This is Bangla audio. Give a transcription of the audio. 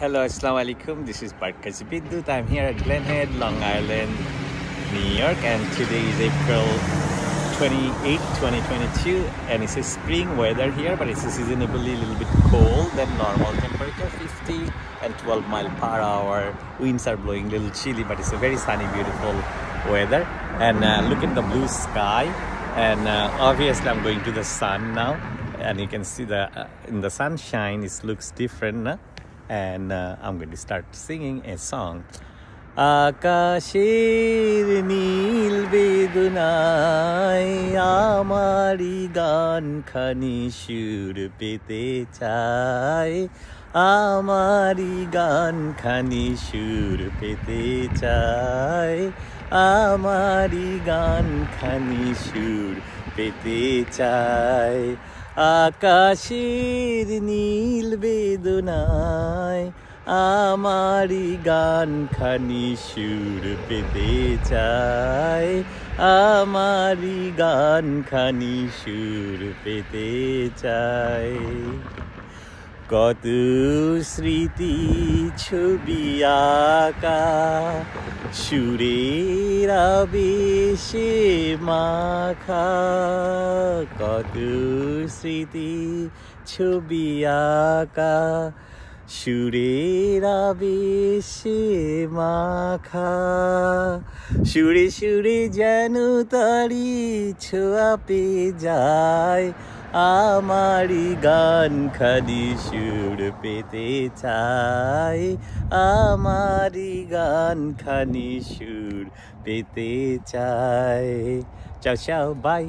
Hello, Assalamu alaikum. This is Barkazi Bidut. I'm here at Glen Head, Long Island, New York, and today is April 28, 2022, and it's a spring weather here, but it's seasonably a little bit cold than normal temperature 50 and 12 mile per hour. Winds are blowing a little chilly, but it's a very sunny, beautiful weather. And uh, look at the blue sky, and uh, obviously, I'm going to the sun now, and you can see the uh, in the sunshine, it looks different. Huh? and uh, I'm going to start singing a song. আকাশের নীল বেদনায় আমারি গান খানি সুর পেতে চায় আমারি গান খানি সুর পেতে চায় আমারি গান খানি সুর পেতে চায় আকাশের নীল বেদনায় আমারি গান খানি সুর পেতে চায়। আমারি গান খানি সুর পেতে চায়। কত স্মৃতি ছবি আঁকা, সুরের আবেশে মাখা, কত স্মৃতি ছবি আঁকা, সুরের আবেশে মাখা, সুরে সুরে যেন তারি ছোঁয়া পে যায় আমারি গান খালি সুর পেতে চাই। আমারি গান খানি সুর পেতে চাই। চাও চাও বাই